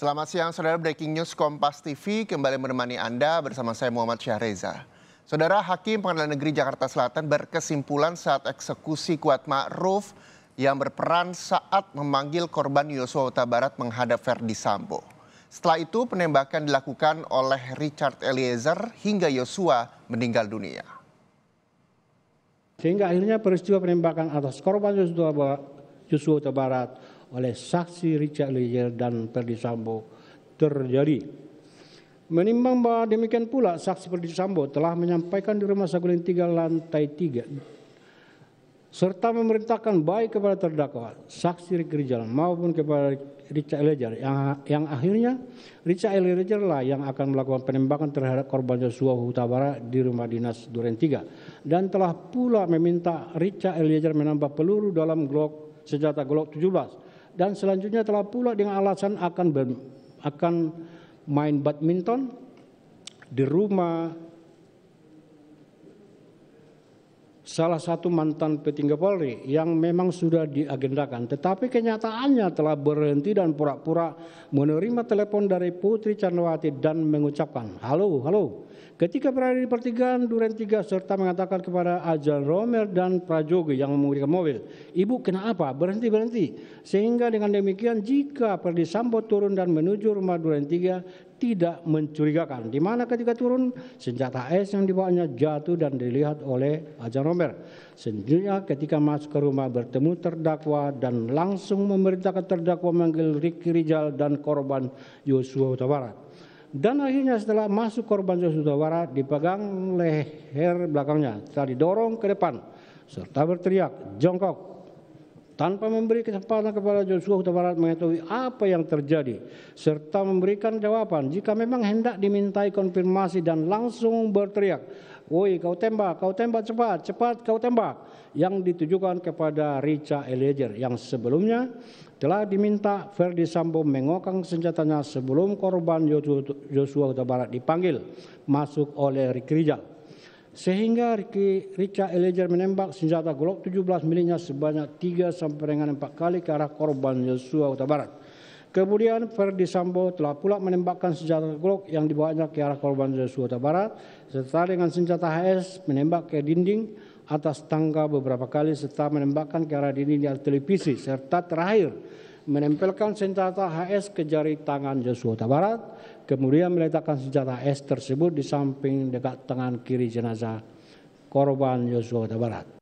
Selamat siang, saudara. Breaking News Kompas TV kembali menemani Anda bersama saya Muhammad Syahreza. Saudara Hakim Pengadilan Negeri Jakarta Selatan berkesimpulan saat eksekusi Kuat Ma'ruf yang berperan saat memanggil korban Yosua Huta Barat menghadap Verdi Sambo. Setelah itu penembakan dilakukan oleh Richard Eliezer hingga Yosua meninggal dunia. Sehingga akhirnya peristiwa penembakan atas korban Yosua Huta Barat oleh saksi Richard Eliezer dan Verdi Sambo terjadi. Menimbang bahwa demikian pula saksi Perdi Sambo telah menyampaikan di rumah saguling 3 lantai 3 serta memerintahkan baik kepada terdakwa saksi Ricky Rizal maupun kepada Richard Eliezer yang, yang akhirnya Richard Eliezer lah yang akan melakukan penembakan terhadap korban Joshua Huta Barat di rumah dinas Duren 3 dan telah pula meminta Richard Eliezer menambah peluru dalam Glock senjata Glock 17 dan selanjutnya telah pula dengan alasan akan ber, akan main badminton di rumah salah satu mantan petinggi Polri yang memang sudah diagendakan. Tetapi kenyataannya telah berhenti dan pura-pura menerima telepon dari Putri Chandrawati dan mengucapkan, halo, halo. Ketika berada di pertigaan Duren Tiga serta mengatakan kepada Ajal Romer dan Prajogi yang mengemudikan mobil, Ibu kenapa? Berhenti, berhenti. Sehingga dengan demikian jika Perdi Sambo turun dan menuju rumah Duren Tiga tidak mencurigakan. Di mana ketika turun senjata es yang dibawanya jatuh dan dilihat oleh Ajal Romer. Selanjutnya ketika masuk ke rumah bertemu terdakwa dan langsung memerintahkan terdakwa memanggil Ricky Rizal dan korban Yosua Huta. Dan akhirnya setelah masuk korban Joshua Barat dipegang leher belakangnya, setelah didorong ke depan serta berteriak jongkok tanpa memberi kesempatan kepada Joshua Huta Barat mengetahui apa yang terjadi serta memberikan jawaban jika memang hendak dimintai konfirmasi dan langsung berteriak woi kau tembak kau tembak cepat cepat kau tembak yang ditujukan kepada Richa Eliezer yang sebelumnya telah diminta Verdi Sambo mengokang senjatanya sebelum korban Joshua Huta Barat dipanggil masuk oleh Ricky Rizal. Sehingga Ricky Richard Eliezer menembak senjata Glock 17 miliknya sebanyak 3 sampai dengan 4 kali ke arah korban Joshua Huta Barat. Kemudian Verdi Sambo telah pula menembakkan senjata Glock yang dibawanya ke arah korban Joshua Huta Barat serta dengan senjata HS menembak ke dinding atas tangga beberapa kali serta menembakkan ke arah dinding televisi serta terakhir menempelkan senjata HS ke jari tangan Joshua Tabarat kemudian meletakkan senjata HS tersebut di samping dekat tangan kiri jenazah korban Joshua Tabarat.